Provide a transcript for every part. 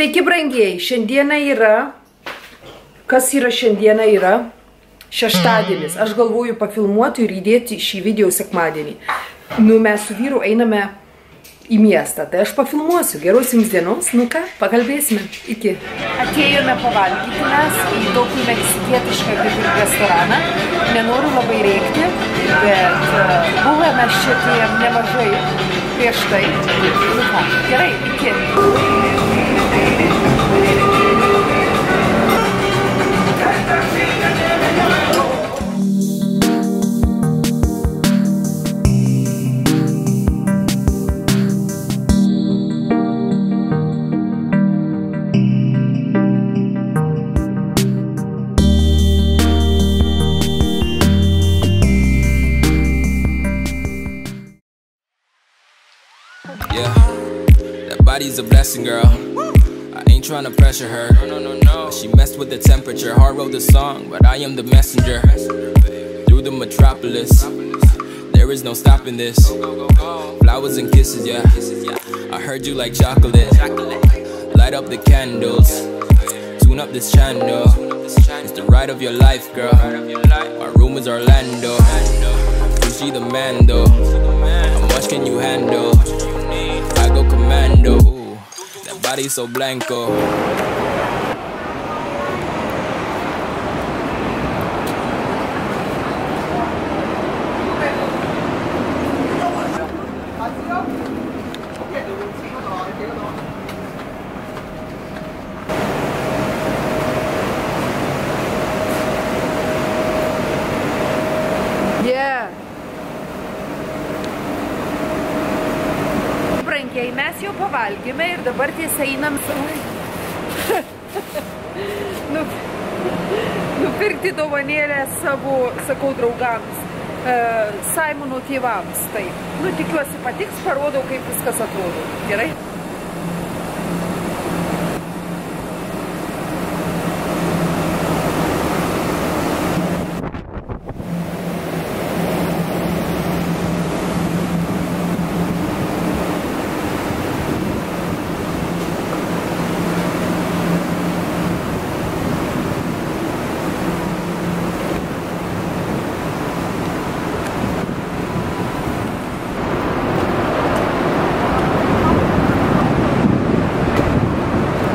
Sveiki, brangiai. Šiandieną yra. Kas yra šiandieną yra? Šeštadienis. Aš galvoju pafilmuoti ir įdėti šį video sekmadienį. Nu, mes su vyru einame į miestą. Tai aš pafilmuosiu. Geros jums dienos. Nu ką, pakalbėsime. Iki. Atėjome pavalgyti mes į tokį meksikietišką kaip ir restoraną. Nenoriu labai rėkti, bet uh, buvome šitie nemažai prieš tai. Nu ką, gerai, iki. Yeah, that body's a blessing, girl. Ain't trying to pressure her. No, no, no, no. She messed with the temperature. Hard wrote the song, but I am the messenger. Through the metropolis, there is no stopping this. Flowers and kisses, yeah. I heard you like chocolate. Light up the candles. Tune up this channel. It's the ride of your life, girl. My room is Orlando. You see the man, though. How much can you handle? I go commando. Paraíso Blanco. Brangiai, mes jau pavalgėme ir dabar tiesa einam Oi. nu, nupirkti dovanėlę savo, sakau, draugams, e, Simono tėvams. Taip. Nu, tikiuosi patiks, parodau, kaip viskas atrodo. Gerai?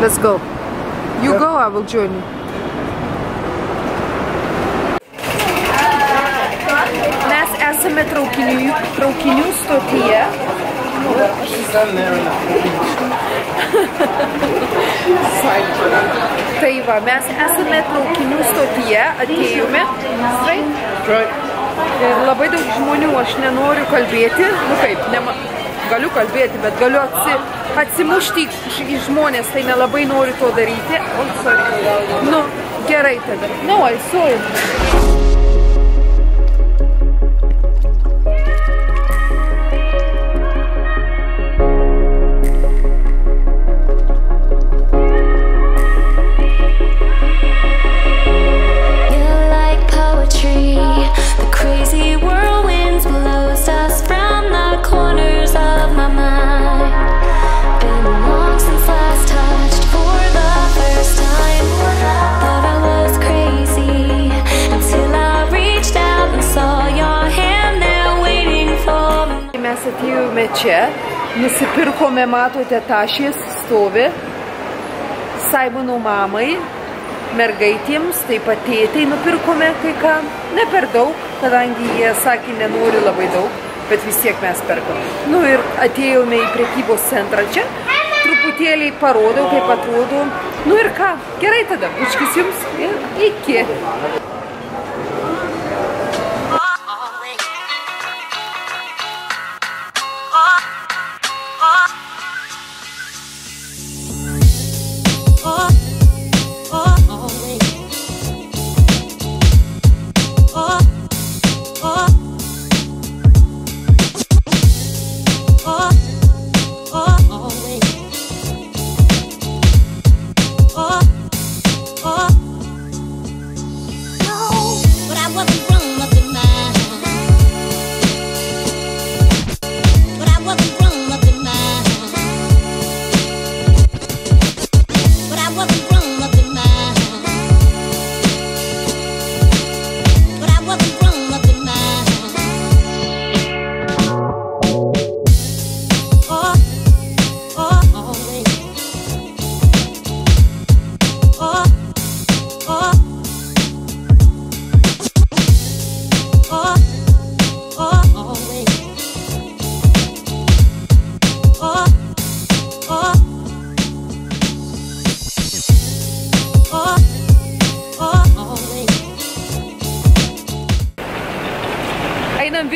Let's go. You go, I will join you. Mes esame traukinių, traukinių stotyje. Tai va, mes esame traukinių stotyje, atėjome. Right. Ir labai daug žmonių, aš nenoriu kalbėti, nu kaip, nema, galiu kalbėti, bet galiu atsi, atsimušti į, žmonės, tai nelabai noriu to daryti. O, sorry. Nu, gerai tada. No, I saw it. Atėjome čia, nusipirkome, matote, tašės stovi Simono mamai, mergaitėms, taip pat tėtai nupirkome kai ką, ne per daug, kadangi jie sakė, nenori labai daug, bet vis tiek mes perkam. Nu ir atėjome į prekybos centrą čia, truputėlį parodau, kaip atrodo. Nu ir ką, gerai tada, bučkis jums ir iki.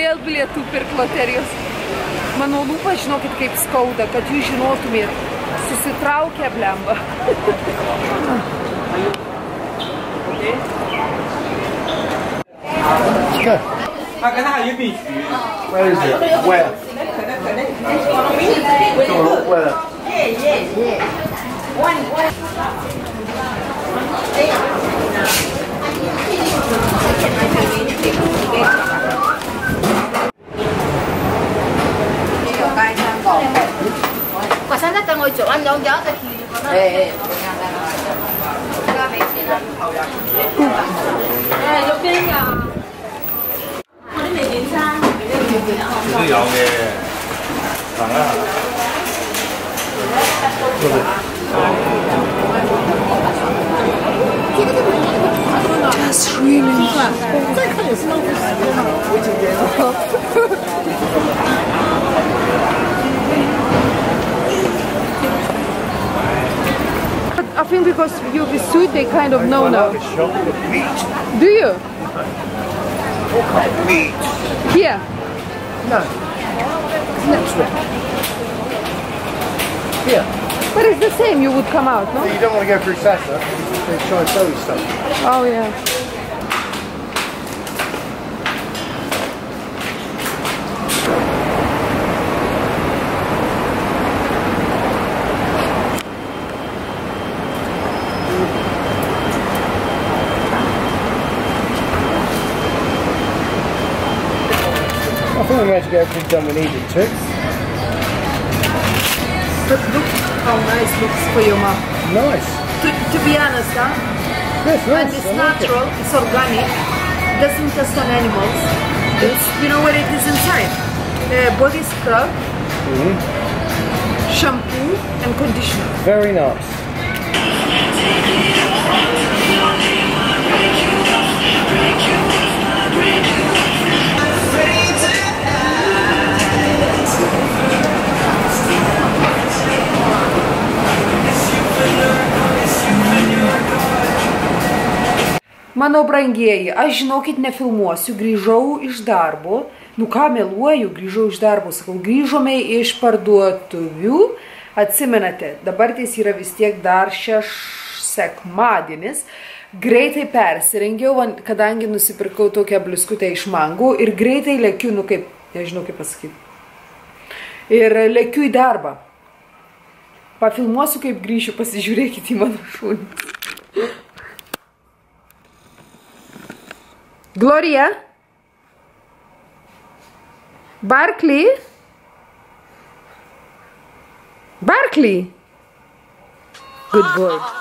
vėl bilietų pirk loterijos. Mano lūpa, žinokit, kaip skauda, kad jūs žinotumėt. Susitraukia blemba. Good. 它跟那个必须。 Where is it? Where? Go, Where? Quả 都有嘅，行啦。 I think because you with suit, they kind of know now. a shop with meat. Do you? Meat. Here. No. Next one. Here. But it's the same, you would come out, no? You don't want to go through Sasa. They try and sell you stuff. Oh, yeah. We managed to get everything done we needed to. But look how nice looks for your mom. Nice. To, to be honest, huh? Yes, And it's I like it. natural, it's organic, it doesn't test on animals. It's, you know what it is inside? Uh, body scrub, Mm-hmm. shampoo, and conditioner. Very nice. Mano brangieji, aš žinokit nefilmuosiu, grįžau iš darbo. Nu ką meluoju, grįžau iš darbo, sakau, grįžome iš parduotuvių. Atsimenate, dabar tais yra vis tiek dar šeš sekmadienis. Greitai persirengiau, kadangi nusipirkau tokią bliskutę iš mangų ir greitai lėkiu, nu kaip, nežinau kaip pasakyti. Ir lėkiu į darbą. Pafilmuosiu, kaip grįšiu, pasižiūrėkite į mano šunį. Gloria? Barkley? Barkley? Good boy.